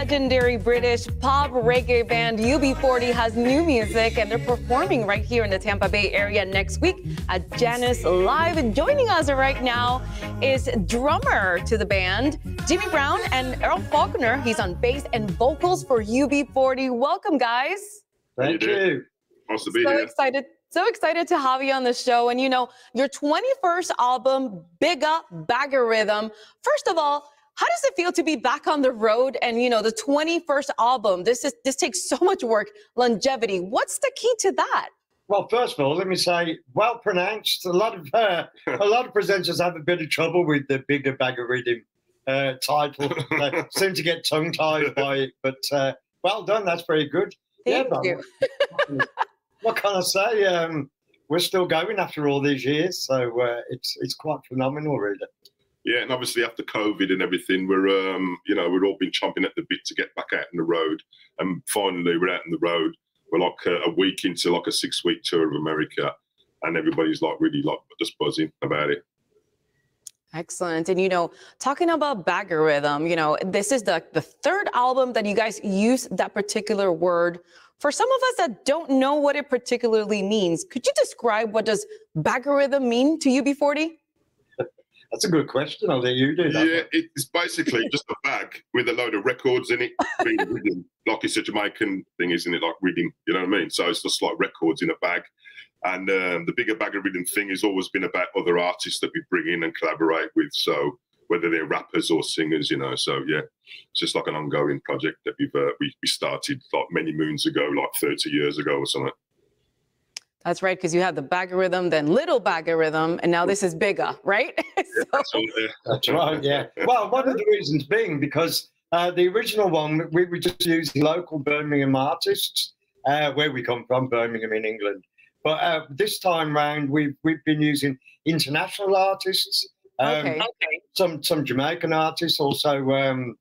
legendary British pop reggae band UB40 has new music and they're performing right here in the Tampa Bay area next week at Jannus Live. Joining us right now is drummer to the band, Jimmy Brown, and Earl Falconer. He's on bass and vocals for UB40. Welcome, guys. Thank you. Nice to be so here. excited. So excited to have you on the show. And you know, your 21st album, Bigger Bagger Rhythm. First of all, how does it feel to be back on the road and you know the 21st album? This is this takes so much work, longevity. What's the key to that? Well, first of all, let me say, well pronounced. A lot of uh, a lot of presenters have a bit of trouble with the bigger bag of rhythm uh, title. they seem to get tongue tied by it, but uh, well done. That's very good. Thank yeah, you. but what can I say? Um, we're still going after all these years, so uh, it's it's quite phenomenal, really. Yeah, and obviously after COVID and everything, we're um, you know, we're all been chomping at the bit to get back out on the road, and finally we're out on the road. We're like a, a week into like a six week tour of America, and everybody's like really like just buzzing about it. Excellent. And you know, talking about Baggariddim, you know, this is the the third album that you guys use that particular word. For some of us that don't know what it particularly means, could you describe what does Baggariddim mean to UB40? That's a good question. I'll let you do that. Yeah, it's basically just a bag with a load of records in it, being ridden. Like it's a Jamaican thing, isn't it? Like reading, you know what I mean? So it's just like records in a bag. And um, the bigger bag of rhythm thing has always been about other artists that we bring in and collaborate with. So whether they're rappers or singers, you know. So yeah, it's just like an ongoing project that we've uh, we, we started like many moons ago, like 30 years ago or something. That's right, because you have the Baggariddim, then little Baggariddim, and now this is bigger, right? so, So. That's right, yeah. Well, one of the reasons being because uh, the original one, we were just using local Birmingham artists, uh, where we come from, Birmingham in England. But uh, this time round, we've, we've been using international artists, um, okay. some, some Jamaican artists, also um,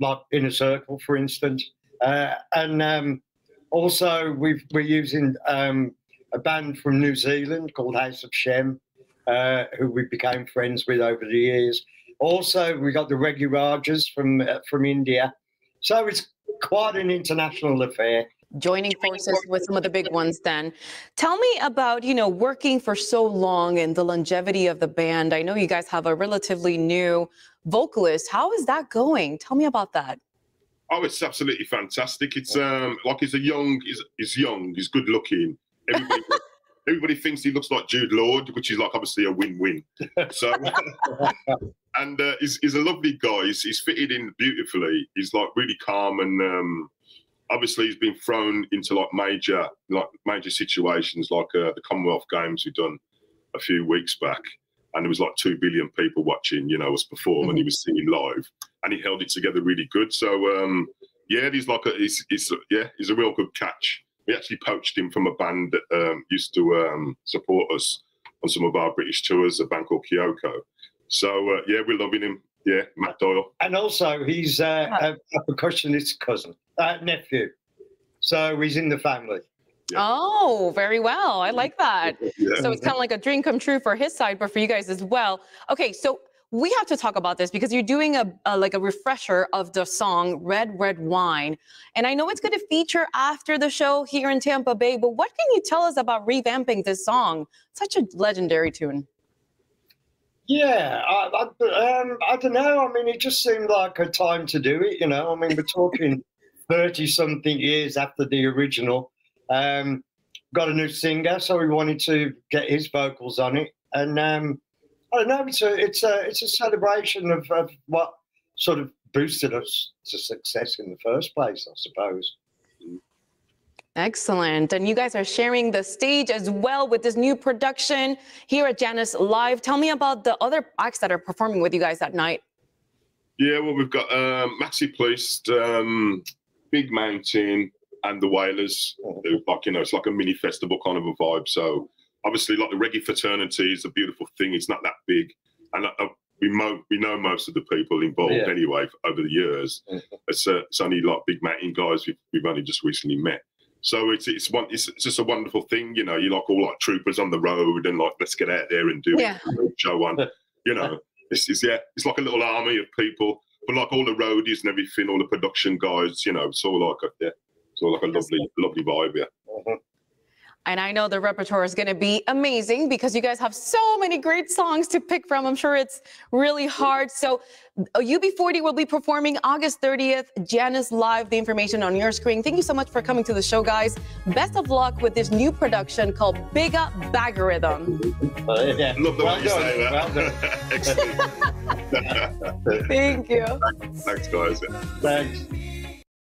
like Inner Circle, for instance. Uh, and um, also, we've, we're using um, a band from New Zealand called House of Shem, uh, who we became friends with over the years. Also, we got the Reggae Rajahs from uh, from India. So it's quite an international affair. joining forces with some of the big ones then tell me about you know working for so long and the longevity of the band i know you guys have a relatively new vocalist how is that going tell me about that Oh, it's absolutely fantastic. It's um like he's a young, he's, he's young, he's good looking. Everybody, everybody thinks he looks like Jude Law, which is like obviously a win-win. So, and uh, he's, he's a lovely guy. He's, he's fitted in beautifully. He's like really calm and um, obviously he's been thrown into like major like major situations like uh, the Commonwealth Games we've done a few weeks back. And there was like two billion people watching, you know, us perform, and he was singing live, and he held it together really good. So um, yeah, he's like a he's, he's yeah he's a real good catch. We actually poached him from a band that um, used to um, support us on some of our British tours, a band called Kioko. So uh, yeah, we're loving him. Yeah, Matt Doyle. And also, he's uh, a, a percussionist cousin, uh, nephew. So he's in the family. Yeah. oh very well i like that Yeah. so it's kind of like a dream come true for his side but for you guys as well okay so we have to talk about this because you're doing a, a like a refresher of the song red red wine and i know it's going to feature after the show here in tampa bay but what can you tell us about revamping this song such a legendary tune Yeah, I, I, um, I don't know. I mean, it just seemed like a time to do it. You know, I mean, we're talking thirty something years after the original. Um, got a new singer, so we wanted to get his vocals on it, and um, I don't know. It's a it's a it's a celebration of, of what sort of boosted us to success in the first place, I suppose. Excellent. And you guys are sharing the stage as well with this new production here at Jannus Live. Tell me about the other acts that are performing with you guys that night. Yeah, well, we've got um, Maxi Priest, um, Big Mountain, and the Wailers. They're like you know, it's like a mini festival kind of a vibe. So obviously, like the reggae fraternity is a beautiful thing. It's not that big, and uh, we mo- we know most of the people involved Yeah. anyway f- over the years. It's, uh, it's only like Big Mountain guys we've, we've only just recently met. So it's it's one it's, it's just a wonderful thing, you know. You're like all like troopers on the road and like let's get out there and do Yeah. a show on, you know. it's, it's yeah, it's like a little army of people. But like all the roadies and everything, all the production guys, you know, it's all like a yeah, it's all like a lovely, lovely vibe. Yeah. Mhm. And I know the repertoire is going to be amazing because you guys have so many great songs to pick from. I'm sure it's really hard. So, uh, UB40 will be performing August 30th. Jannus Live, the information on your screen. Thank you so much for coming to the show, guys. Best of luck with this new production called Bigger Baggerism. Uh, yeah. Love the well way you done, say that. Well done. Excellent. Thank you. Thanks, guys. Thanks.